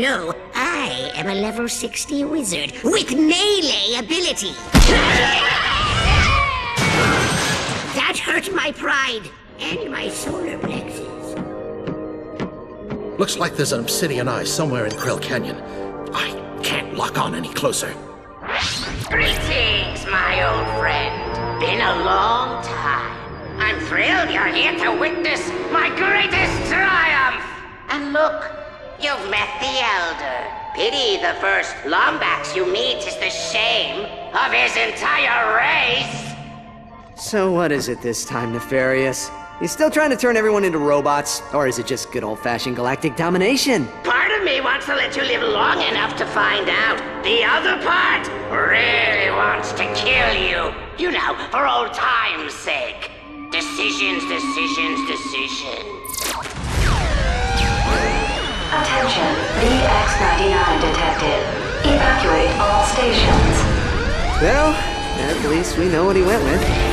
know, I am a level 60 wizard with melee ability. That hurt my pride and my solar plexus. Looks like there's an obsidian eye somewhere in Krell Canyon. I can't lock on any closer. Greetings, my old friend. Been a long time. I'm thrilled you're here to witness my greatest look, you've met the Elder. Pity the first Lombax you meet is the shame of his entire race. So what is it this time, Nefarious? You still trying to turn everyone into robots? Or is it just good old-fashioned galactic domination? Part of me wants to let you live long enough to find out. The other part really wants to kill you. You know, for old time's sake. Decisions, decisions, decisions. VX-99 detected. Evacuate all stations. Well, at least we know what he went with.